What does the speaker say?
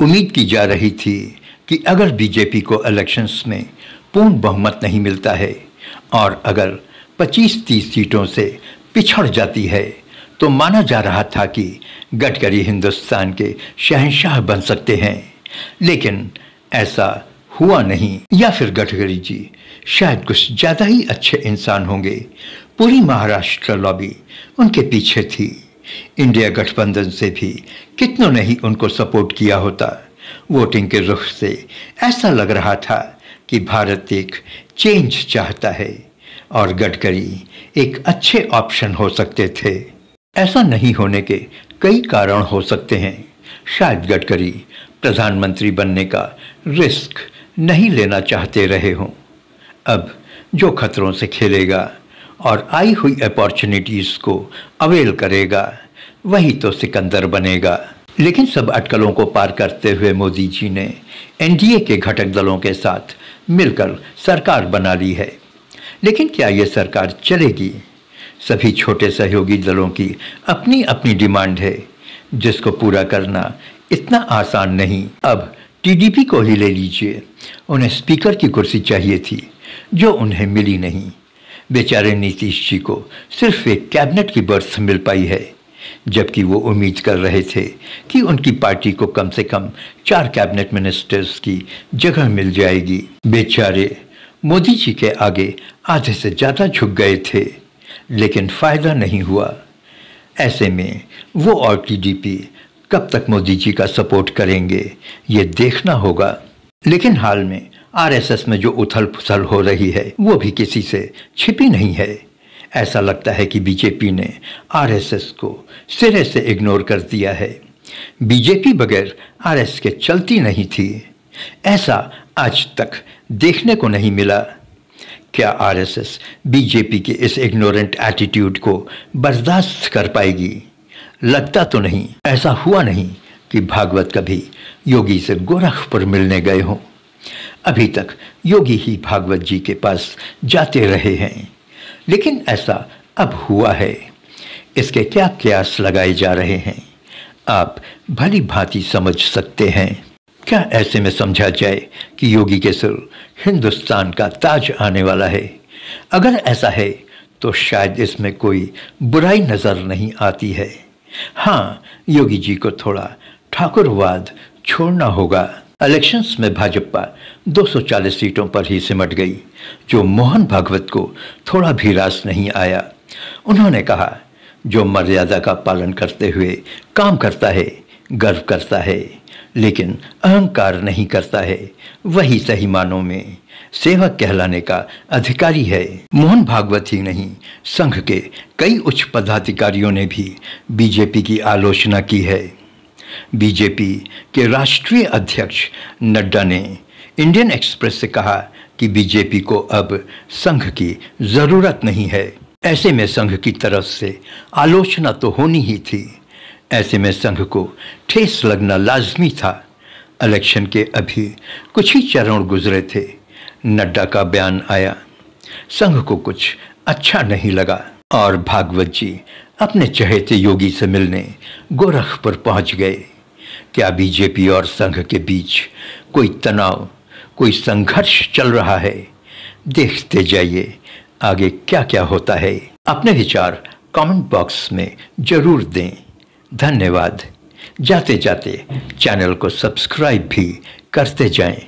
उम्मीद की जा रही थी कि अगर बीजेपी को इलेक्शंस में पूर्ण बहुमत नहीं मिलता है और अगर 25-30 सीटों से पिछड़ जाती है तो माना जा रहा था कि गडकरी हिंदुस्तान के शहनशाह बन सकते हैं। लेकिन ऐसा हुआ नहीं। या फिर गडकरी जी, शायद कुछ ज़्यादा ही अच्छे इंसान होंगे। पूरी महाराष्ट्र लॉबी उनके पीछे थी। इंडिया गठबंधन से भी कितनों ने ही उनको सपोर्ट किया होता। वोटिंग के रुख से ऐसा लग रहा था कि भारत एक चेंज चाहता है और गडकरी एक अच्छे ऑप्शन हो सकते थे। ऐसा नहीं होने के कई कारण हो सकते हैं। शायद गडकरी प्रधानमंत्री बनने का रिस्क नहीं लेना चाहते रहे हों। अब जो खतरों से खेलेगा और आई हुई अपॉर्चुनिटीज़ को अवेल करेगा वही तो सिकंदर बनेगा। लेकिन सब अटकलों को पार करते हुए मोदी जी ने एनडीए के घटक दलों के साथ मिलकर सरकार बना ली है। लेकिन क्या ये सरकार चलेगी? सभी छोटे सहयोगी दलों की अपनी अपनी डिमांड है। जिसको पूरा करना इतना आसान नहीं। अब टीडीपी को ही ले लीजिए। उन्हें स्पीकर की कुर्सी चाहिए थी, जो उन्हें मिली नहीं। बेचारे नीतीश जी को सिर्फ़ एक कैबिनेट की बर्थ मिल पाई है। जबकि वो उम्मीद कर रहे थे कि उनकी पार्टी को कम से कम चार कैबिनेट मिनिस्टर्स की जगह मिल जाएगी। बेचारे, मोदी जी के आगे आधे से ज़्यादा झुक गए थे, लेकिन फ़ायदा नहीं हुआ। ऐसे में वो और टीडीपी कब तक मोदी जी का सपोर्ट करेंगे, ये देखना होगा। लेकिन हाल में आरएसएस में जो उथल पुथल हो रही है, वो भी किसी से छिपी नहीं है। ऐसा लगता है कि बीजेपी ने आरएसएस को सिरे से इग्नोर कर दिया है। बीजेपी बगैर आरएस के चलती नहीं थी। ऐसा आज तक देखने को नहीं मिला। क्या आरएसएस बीजेपी के इस इग्नोरेंट एटीट्यूड को बर्दाश्त कर पाएगी? लगता तो नहीं। ऐसा हुआ नहीं कि भागवत कभी योगी से गोरखपुर मिलने गए हों। अभी तक योगी ही भागवत जी के पास जाते रहे हैं। लेकिन ऐसा अब हुआ है। इसके क्या क्यास लगाए जा रहे हैं? आप भली भांति समझ सकते हैं। क्या ऐसे में समझा जाए कि योगी के सिर हिंदुस्तान का ताज आने वाला है? अगर ऐसा है तो शायद इसमें कोई बुराई नज़र नहीं आती है। हाँ योगी जी को थोड़ा ठाकुरवाद छोड़ना होगा। इलेक्शंस में भाजपा 240 सीटों पर ही सिमट गई, जो मोहन भागवत को थोड़ा भी रास नहीं आया। उन्होंने कहा, जो मर्यादा का पालन करते हुए काम करता है, गर्व करता है, लेकिन अहंकार नहीं करता है, वही सही मानों में सेवक कहलाने का अधिकारी है। मोहन भागवत ही नहीं, संघ के कई उच्च पदाधिकारियों ने भी बीजेपी की आलोचना की है। बीजेपी के राष्ट्रीय अध्यक्ष नड्डा ने इंडियन एक्सप्रेस से कहा कि बीजेपी को अब संघ की ज़रूरत नहीं है। ऐसे में संघ की तरफ़ से आलोचना तो होनी ही थी। ऐसे में संघ को ठेस लगना लाजमी था। इलेक्शन के अभी कुछ ही चरण गुजरे थे। नड्डा का बयान आया। संघ को कुछ अच्छा नहीं लगा। और भागवत जी अपने चहेते योगी से मिलने गोरखपुर पहुँच गए। क्या बीजेपी और संघ के बीच कोई तनाव, कोई संघर्ष चल रहा है? देखते जाइए, आगे क्या क्या होता है। अपने विचार कमेंट बॉक्स में ज़रूर दें। धन्यवाद। जाते जाते चैनल को सब्सक्राइब भी करते जाएँ।